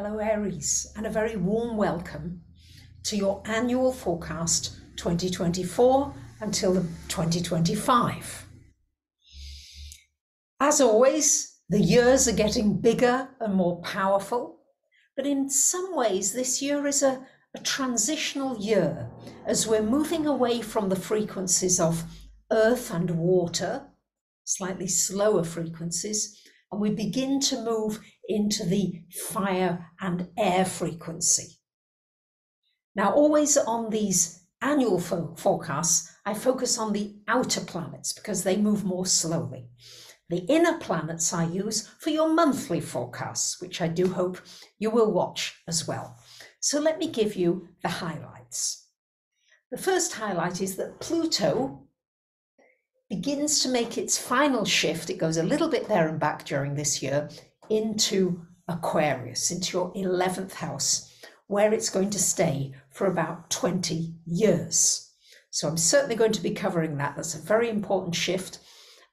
Hello, Aries, and a very warm welcome to your annual forecast 2024 until 2025. As always, the years are getting bigger and more powerful, but in some ways, this year is a, a transitional year as we're moving away from the frequencies of earth and water, slightly slower frequencies, and we begin to move into the fire and air frequency. Now, always on these annual fo- forecasts, I focus on the outer planets because they move more slowly. The inner planets I use for your monthly forecasts, which I do hope you will watch as well. So let me give you the highlights. The first highlight is that Pluto begins to make its final shift. It goes a little bit there and back during this year into Aquarius, into your 11th house, where it's going to stay for about 20 years. So I'm certainly going to be covering that. That's a very important shift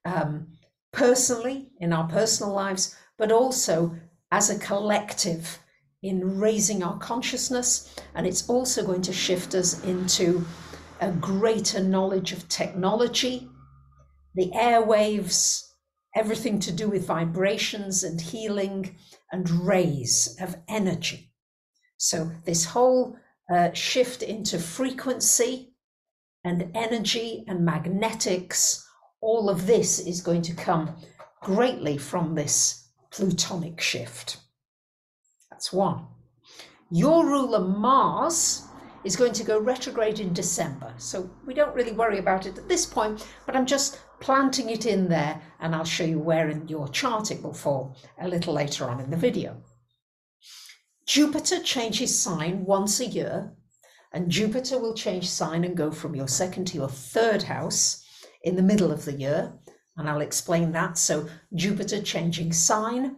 um, personally in our personal lives, but also as a collective in raising our consciousness. And it's also going to shift us into a greater knowledge of technology the airwaves, everything to do with vibrations and healing and rays of energy. So, this whole uh, shift into frequency and energy and magnetics, all of this is going to come greatly from this plutonic shift. That's one. Your ruler Mars is going to go retrograde in December. So we don't really worry about it at this point, but I'm just planting it in there and I'll show you where in your chart it will fall a little later on in the video. Jupiter changes sign once a year and Jupiter will change sign and go from your second to your third house in the middle of the year. And I'll explain that. So Jupiter changing sign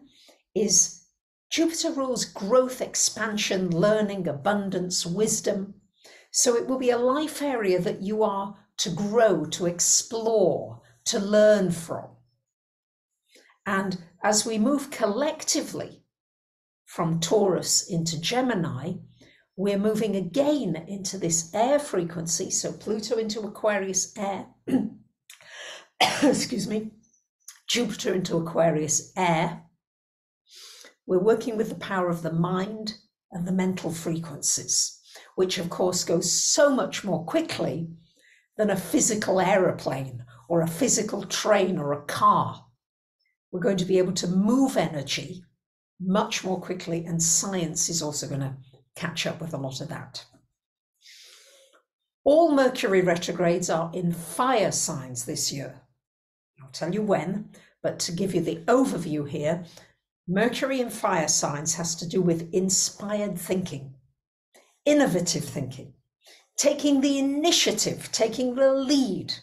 is Jupiter rules growth, expansion, learning, abundance, wisdom. So it will be a life area that you are to grow, to explore, to learn from. And as we move collectively from Taurus into Gemini, we're moving again into this air frequency. So Pluto into Aquarius air. Excuse me. Jupiter into Aquarius air. We're working with the power of the mind and the mental frequencies, which of course goes so much more quickly than a physical aeroplane or a physical train or a car. We're going to be able to move energy much more quickly, and science is also going to catch up with a lot of that. All Mercury retrogrades are in fire signs this year. I'll tell you when, but to give you the overview here, Mercury in fire signs has to do with inspired thinking, innovative thinking, taking the initiative, taking the lead,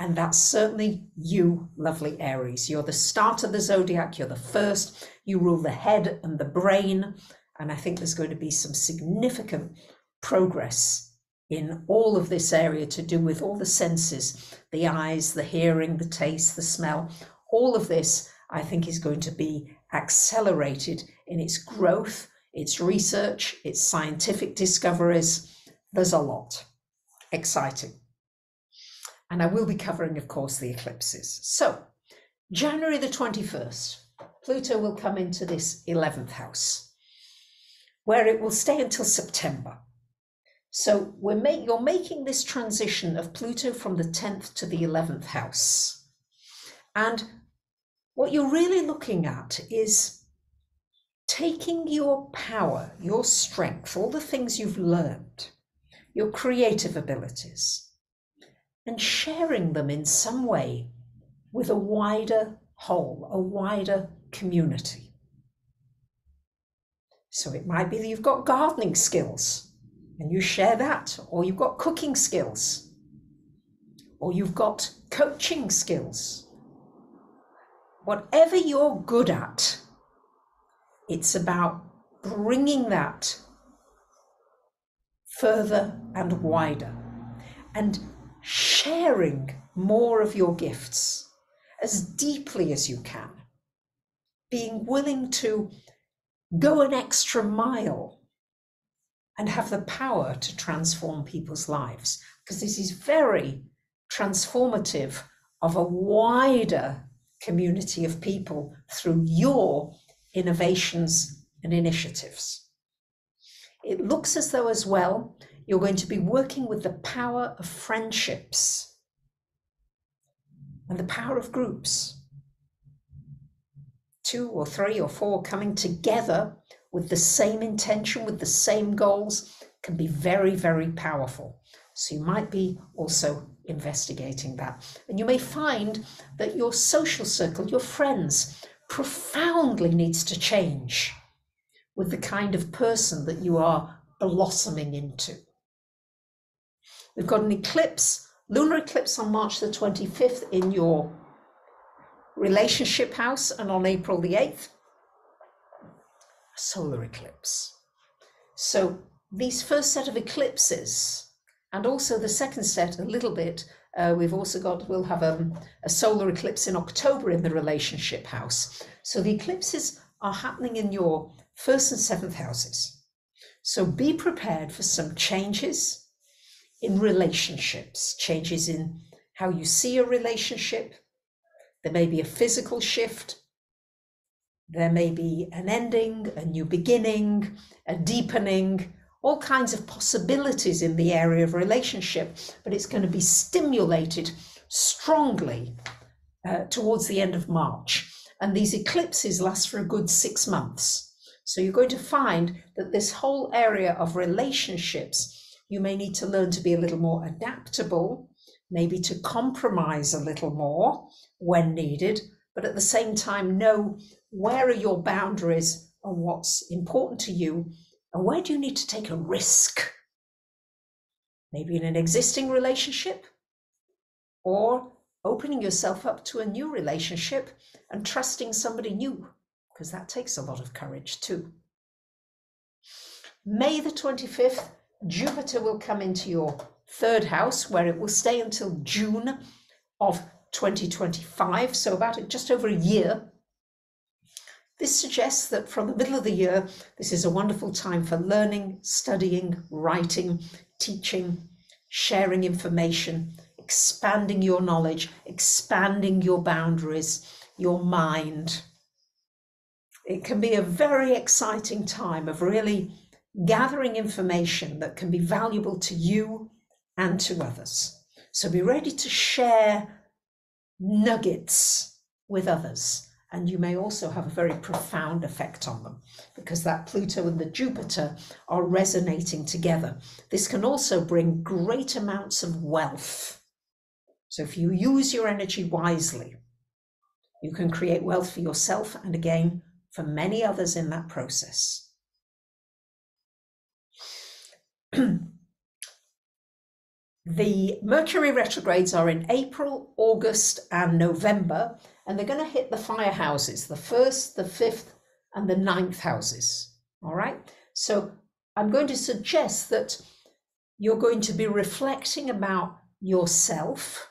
and that's certainly you, lovely Aries. You're the start of the zodiac, you're the first, you rule the head and the brain. And I think there's going to be some significant progress in all of this area to do with all the senses the eyes, the hearing, the taste, the smell. All of this, I think, is going to be accelerated in its growth, its research, its scientific discoveries. There's a lot. Exciting. And I will be covering, of course, the eclipses. So, January the 21st, Pluto will come into this 11th house, where it will stay until September. So we're make, you're making this transition of Pluto from the 10th to the 11th house. And what you're really looking at is taking your power, your strength, all the things you've learned, your creative abilities, and sharing them in some way with a wider whole, a wider community. So it might be that you've got gardening skills and you share that, or you've got cooking skills, or you've got coaching skills. Whatever you're good at, it's about bringing that further and wider. And sharing more of your gifts as deeply as you can, being willing to go an extra mile and have the power to transform people's lives because this is very transformative of a wider community of people through your innovations and initiatives. It looks as though, as well, you're going to be working with the power of friendships and the power of groups. Two or three or four coming together with the same intention, with the same goals, can be very, very powerful. So you might be also investigating that. And you may find that your social circle, your friends, profoundly needs to change with the kind of person that you are blossoming into. We've got an eclipse, lunar eclipse on March the 25th in your relationship house and on April the 8th, solar eclipse. So these first set of eclipses and also the second set a little bit uh, we've also got we'll have um, a solar eclipse in october in the relationship house. So the eclipses are happening in your first and seventh houses. So be prepared for some changes in relationships changes in how you see a relationship there may be a physical shift there may be an ending a new beginning a deepening all kinds of possibilities in the area of relationship, but it's going to be stimulated strongly uh, towards the end of March. And these eclipses last for a good six months. So you're going to find that this whole area of relationships, you may need to learn to be a little more adaptable, maybe to compromise a little more when needed, but at the same time, know where are your boundaries and what's important to you and where do you need to take a risk? Maybe in an existing relationship or opening yourself up to a new relationship and trusting somebody new, because that takes a lot of courage too. May the 25th, Jupiter will come into your third house where it will stay until June of 2025, so about just over a year. This suggests that from the middle of the year, this is a wonderful time for learning, studying, writing, teaching, sharing information, expanding your knowledge, expanding your boundaries, your mind. It can be a very exciting time of really gathering information that can be valuable to you and to others. So be ready to share nuggets with others and you may also have a very profound effect on them because that Pluto and the Jupiter are resonating together. This can also bring great amounts of wealth. So if you use your energy wisely, you can create wealth for yourself and again for many others in that process. the Mercury retrogrades are in April, August, and November, and they're going to hit the fire houses, the first, the fifth, and the ninth houses. All right. So I'm going to suggest that you're going to be reflecting about yourself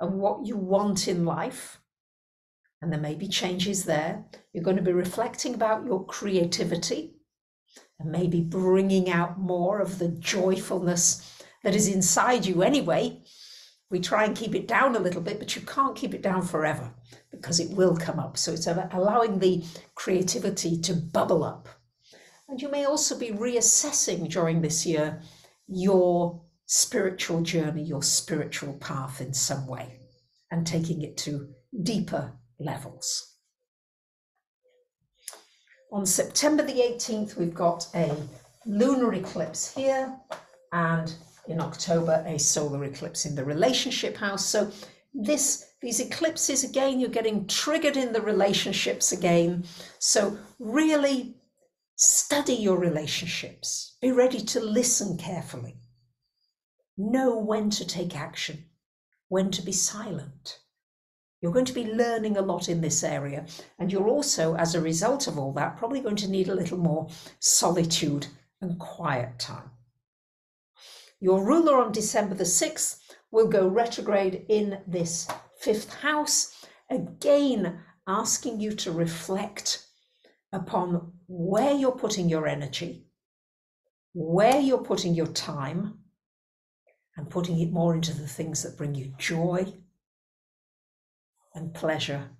and what you want in life. And there may be changes there. You're going to be reflecting about your creativity maybe bringing out more of the joyfulness that is inside you anyway we try and keep it down a little bit, but you can't keep it down forever because it will come up. So it's allowing the creativity to bubble up. And you may also be reassessing during this year your spiritual journey, your spiritual path in some way, and taking it to deeper levels. On September the 18th, we've got a lunar eclipse here and in October, a solar eclipse in the relationship house. So this these eclipses again, you're getting triggered in the relationships again. So really study your relationships. Be ready to listen carefully. Know when to take action, when to be silent. You're going to be learning a lot in this area, and you're also, as a result of all that, probably going to need a little more solitude and quiet time. Your ruler on December the 6th will go retrograde in this fifth house, again asking you to reflect upon where you're putting your energy, where you're putting your time, and putting it more into the things that bring you joy and pleasure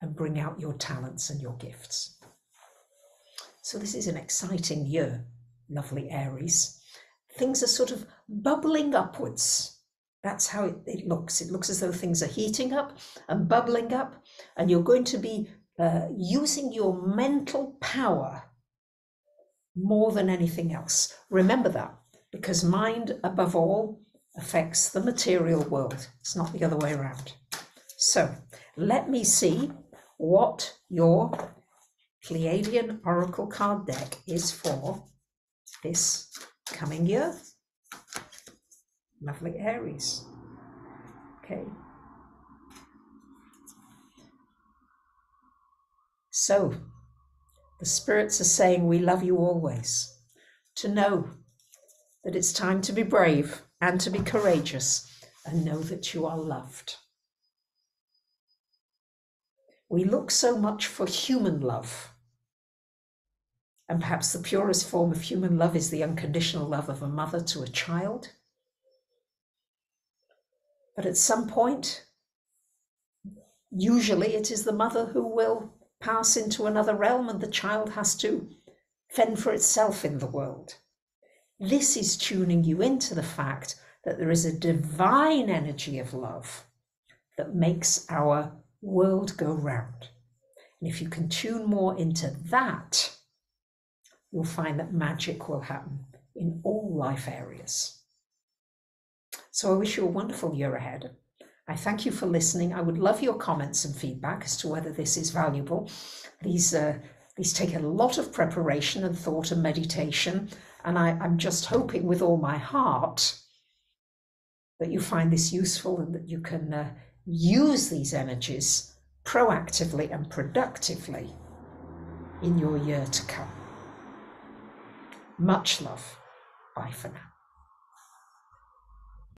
and bring out your talents and your gifts. So, this is an exciting year, lovely Aries. Things are sort of bubbling upwards. That's how it, it looks. It looks as though things are heating up and bubbling up, and you're going to be uh, using your mental power more than anything else. Remember that because mind, above all, affects the material world. It's not the other way around. So let me see what your Pleiadian Oracle card deck is for this coming year. Lovely Aries. Okay. So, the spirits are saying, We love you always. To know that it's time to be brave and to be courageous and know that you are loved. We look so much for human love. And perhaps the purest form of human love is the unconditional love of a mother to a child. But at some point, usually it is the mother who will pass into another realm and the child has to fend for itself in the world. This is tuning you into the fact that there is a divine energy of love that makes our world go round. And if you can tune more into that, you'll find that magic will happen in all life areas. So I wish you a wonderful year ahead. I thank you for listening. I would love your comments and feedback as to whether this is valuable. These, uh, these take a lot of preparation and thought and meditation. And I, I'm just hoping with all my heart that you find this useful and that you can uh, use these energies proactively and productively in your year to come. Much love. Bye for now.